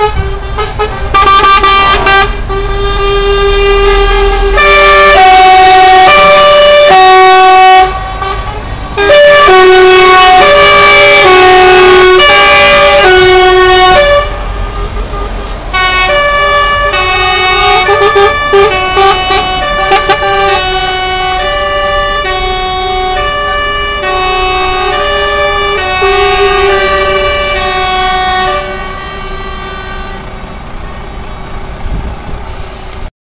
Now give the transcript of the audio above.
you